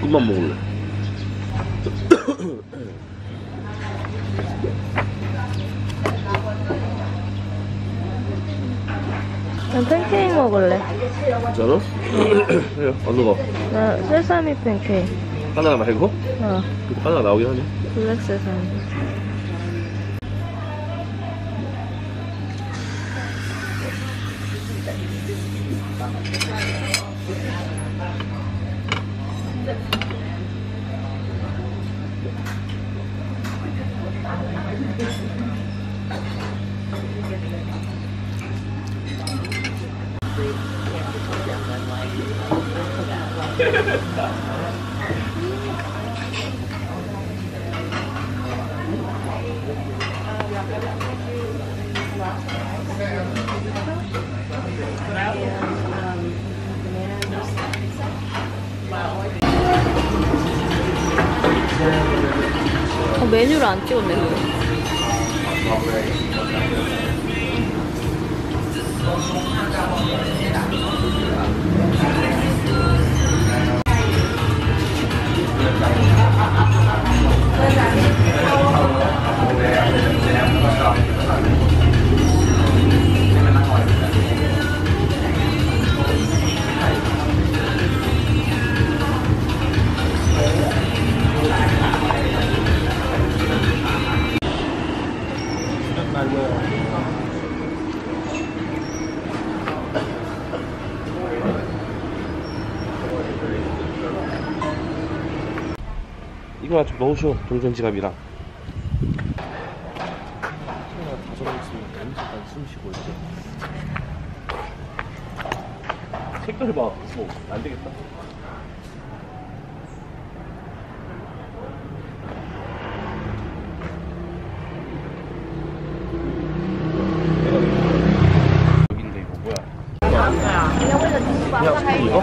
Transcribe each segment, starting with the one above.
볶음밥 먹을래. 난 팬케이크 먹을래. 진짜로? 그래요. 어느 거? 나 세사미 팬케이크. 하나 말고? 어, 하나 나오긴 하네. 블랙 세사미. 어, 메뉴를 안 찍었네, 그거. 이거 좀 넣으셔. 동전 지갑이랑. 다섯 명 있으면 언제까지 숨 쉬고 있지? 색깔 봐. 뭐, 안 되겠다. 여긴데 이거 뭐야? 그냥 이거?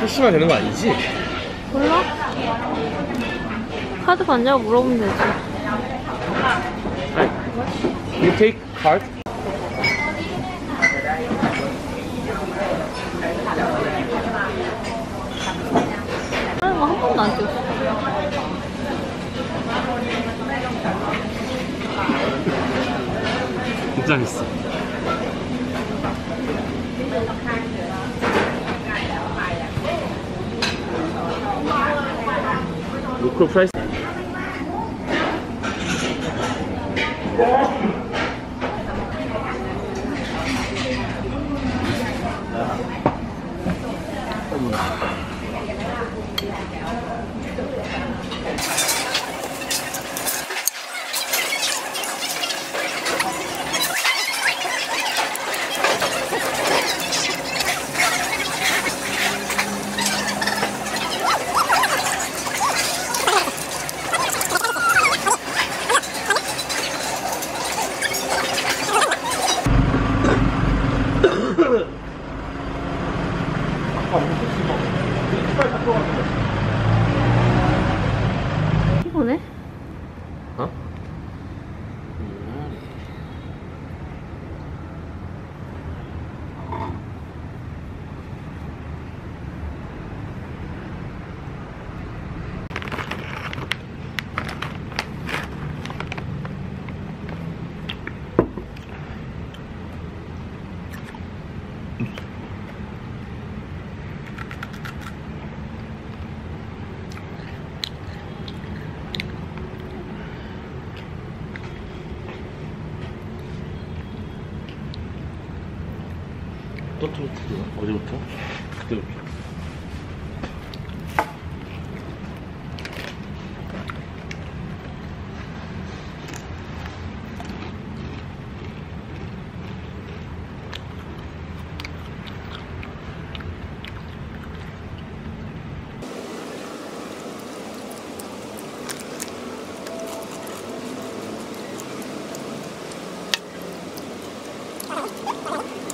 PC만 되는 거 아니지? 몰라? 카드 받냐고 물어보면 되지. You take card? 하는 거한 번도 안 찍었어. 입장했어. O que 터트렸어요. 어제부터? 그때부터. 아